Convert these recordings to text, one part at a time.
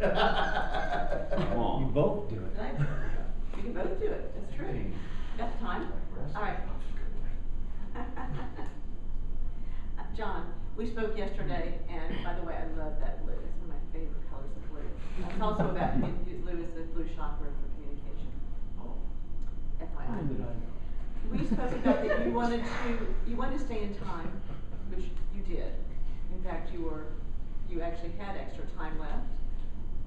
Come on. You both do it. Right? You can both do it, that's true. Got the time? All right. Uh, John, we spoke yesterday, and by the way, I love that blue, it's one of my favorite colors of blue. It's also about, blue is the blue chakra for communication. Oh. FYI. We spoke about that you wanted to, you wanted to stay in time, which you did. In fact, you were, you actually had extra time left.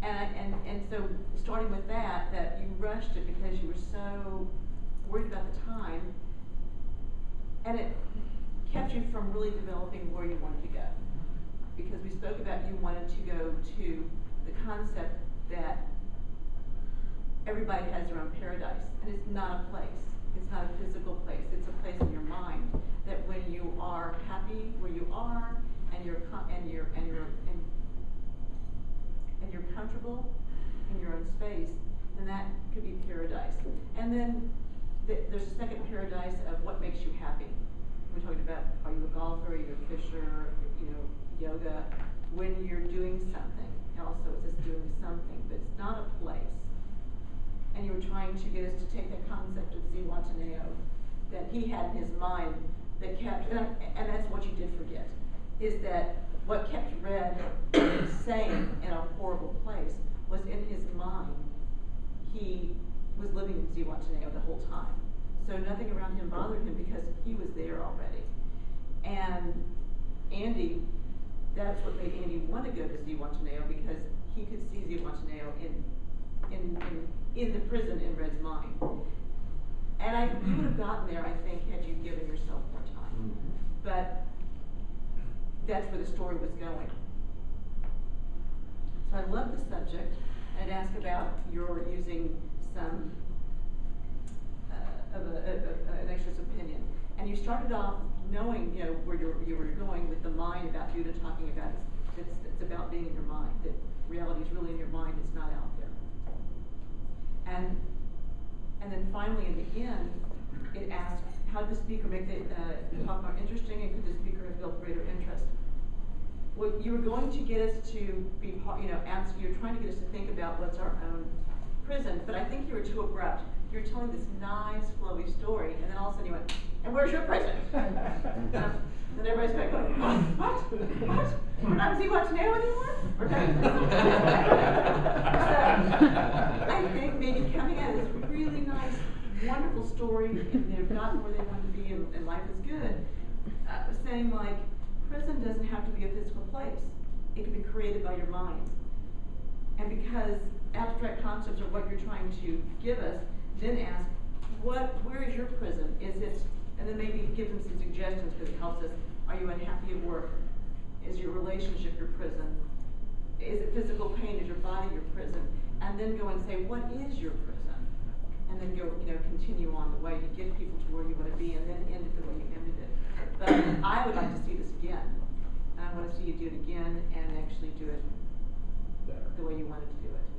And, and, and so, starting with that, that you rushed it because you were so worried about the time. And it kept you from really developing where you wanted to go. Because we spoke about you wanted to go to the concept that everybody has their own paradise, and it's not a place. It's not a physical place. It's a place in your mind that when you are happy where you are, and you're and you're and you're you're comfortable in your own space, then that could be paradise. And then th- there's a second paradise of what makes you happy. We talked about are you a golfer, are you a fisher, you know, yoga. When you're doing something, also it's just doing something, but it's not a place and you were trying to get us to take that concept of Zihuatanejo that he had in his mind that kept, and, and that's what you did forget, is that what kept Red sane in a horrible place was in his mind, he was living in Zihuatanejo the whole time. So nothing around him bothered him because he was there already. And Andy, that's what made Andy want to go to Zihuatanejo because he could see Zihuatanejo in, in, in, in the prison in Red's mind. And I, you would have gotten there, I think, had you given yourself more time. Mm-hmm. But that's where the story was going. So I love the subject. I'd ask about your using some uh, of, a, a- an extra's opinion. And you started off knowing, you know, where you were, going with the mind about Buddha talking about it's, it's, it's about being in your mind, that reality is really in your mind, it's not out there. And, and then finally, in the end, it asked, how did the speaker make the uh, talk more interesting, and could the speaker have built greater interest? Well, you were going to get us to be, you know, ask, you're trying to get us what's our own prison, but I think you were too abrupt. You were telling this nice, flowy story, and then all of a sudden you went, and where's your prison? Then everybody's back going, what, what, what? We're not see what's new anymore? We're So, I think maybe coming out of this really nice, wonderful story, and they've gotten where they want to be, and, and life is good, uh, saying like, prison doesn't have to be a physical place. It can be created by your mind. And because abstract concepts are what you're trying to give us, then ask, what, where is your prison? Is it, and then maybe give them some suggestions because it helps us. Are you unhappy at work? Is your relationship your prison? Is it physical pain? Is your body your prison? And then go and say, what is your prison? And then go, you know, continue on the way to get people to where you want to be and then end it the way you ended it. But I would like to see this again. And I want to see you do it again and actually do it the way you wanted to do it. Better, the way you wanted to do it.